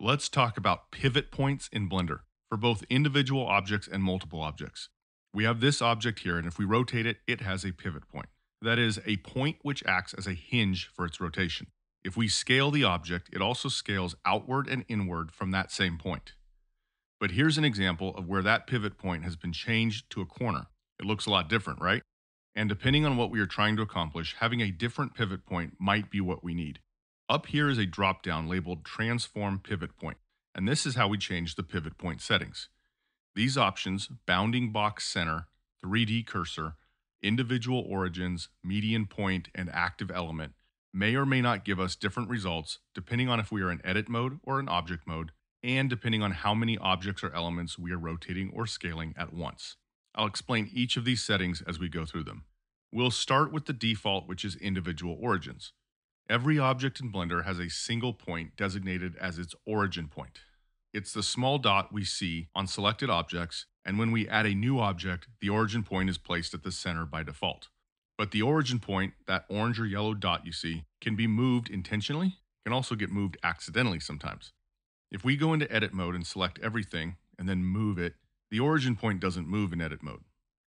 Let's talk about pivot points in Blender for both individual objects and multiple objects. We have this object here, and if we rotate it, it has a pivot point. That is a point which acts as a hinge for its rotation. If we scale the object, it also scales outward and inward from that same point. But here's an example of where that pivot point has been changed to a corner. It looks a lot different, right? And depending on what we are trying to accomplish, having a different pivot point might be what we need. Up here is a drop-down labeled Transform Pivot Point, and this is how we change the pivot point settings. These options, Bounding Box Center, 3D Cursor, Individual Origins, Median Point, and Active Element, may or may not give us different results depending on if we are in edit mode or in object mode, and depending on how many objects or elements we are rotating or scaling at once. I'll explain each of these settings as we go through them. We'll start with the default, which is individual origins. Every object in Blender has a single point designated as its origin point. It's the small dot we see on selected objects, and when we add a new object, the origin point is placed at the center by default. But the origin point, that orange or yellow dot you see, can be moved intentionally, can also get moved accidentally sometimes. If we go into edit mode and select everything, and then move it, the origin point doesn't move in edit mode.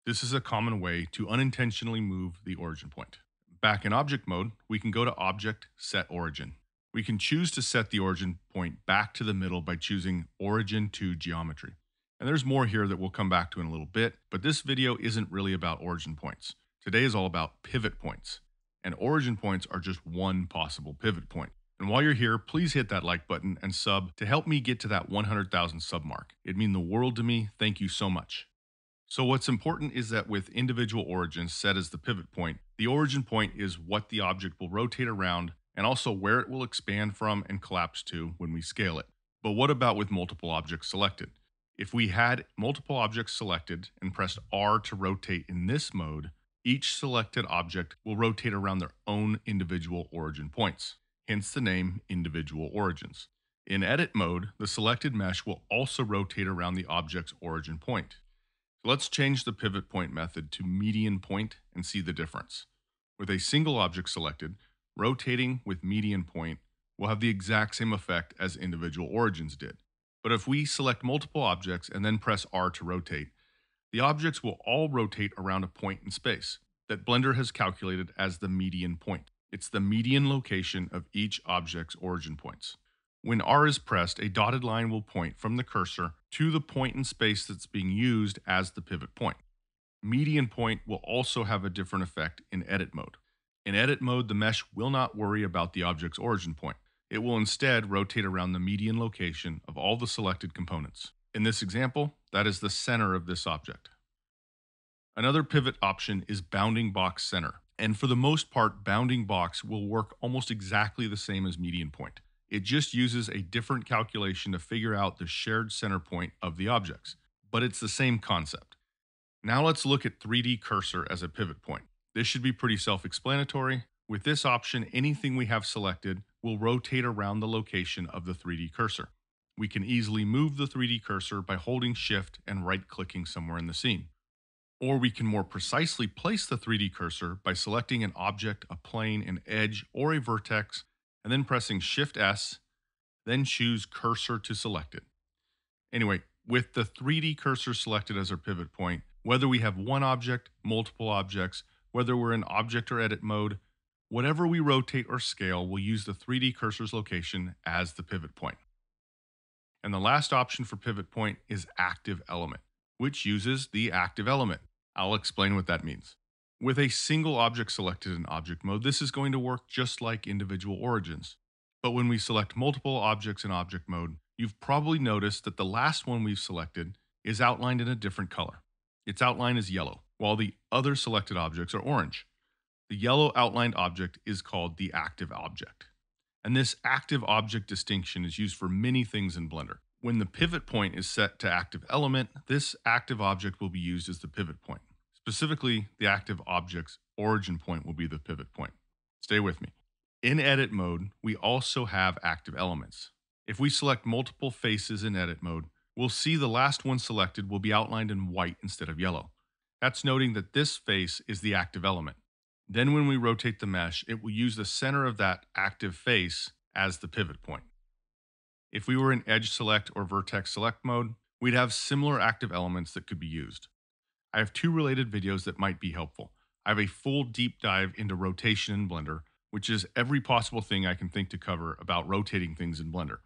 This is a common way to unintentionally move the origin point. Back in object mode, we can go to Object, Set Origin. We can choose to set the origin point back to the middle by choosing Origin to Geometry. And there's more here that we'll come back to in a little bit, but this video isn't really about origin points. Today is all about pivot points. And origin points are just one possible pivot point. And while you're here, please hit that like button and sub to help me get to that 100,000 sub mark. It'd mean the world to me. Thank you so much. So what's important is that with individual origins set as the pivot point, the origin point is what the object will rotate around and also where it will expand from and collapse to when we scale it. But what about with multiple objects selected? If we had multiple objects selected and pressed R to rotate in this mode, each selected object will rotate around their own individual origin points, hence the name individual origins. In edit mode, the selected mesh will also rotate around the object's origin point. Let's change the pivot point method to median point and see the difference. With a single object selected, rotating with median point will have the exact same effect as individual origins did. But if we select multiple objects and then press R to rotate, the objects will all rotate around a point in space that Blender has calculated as the median point. It's the median location of each object's origin points. When R is pressed, a dotted line will point from the cursor to the point in space that's being used as the pivot point. Median point will also have a different effect in edit mode. In edit mode, the mesh will not worry about the object's origin point. It will instead rotate around the median location of all the selected components. In this example, that is the center of this object. Another pivot option is bounding box center. And for the most part, bounding box will work almost exactly the same as median point. It just uses a different calculation to figure out the shared center point of the objects, but it's the same concept. Now let's look at 3D cursor as a pivot point. This should be pretty self-explanatory. With this option, anything we have selected will rotate around the location of the 3D cursor. We can easily move the 3D cursor by holding shift and right-clicking somewhere in the scene. Or we can more precisely place the 3D cursor by selecting an object, a plane, an edge, or a vertex and then pressing Shift S, then choose cursor to selected. Anyway, with the 3D cursor selected as our pivot point, whether we have one object, multiple objects, whether we're in object or edit mode, whatever we rotate or scale, we'll use the 3D cursor's location as the pivot point. And the last option for pivot point is active element, which uses the active element. I'll explain what that means. With a single object selected in object mode, this is going to work just like individual origins. But when we select multiple objects in object mode, you've probably noticed that the last one we've selected is outlined in a different color. Its outline is yellow, while the other selected objects are orange. The yellow outlined object is called the active object. And this active object distinction is used for many things in Blender. When the pivot point is set to active element, this active object will be used as the pivot point. Specifically, the active object's origin point will be the pivot point. Stay with me. In edit mode, we also have active elements. If we select multiple faces in edit mode, we'll see the last one selected will be outlined in white instead of yellow. That's noting that this face is the active element. Then when we rotate the mesh, it will use the center of that active face as the pivot point. If we were in edge select or vertex select mode, we'd have similar active elements that could be used. I have two related videos that might be helpful. I have a full deep dive into rotation in Blender, which is every possible thing I can think to cover about rotating things in Blender.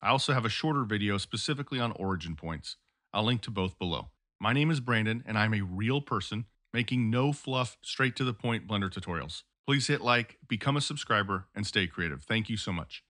I also have a shorter video specifically on origin points. I'll link to both below. My name is Brandon, and I'm a real person making no fluff, straight to the point Blender tutorials. Please hit like, become a subscriber, and stay creative. Thank you so much.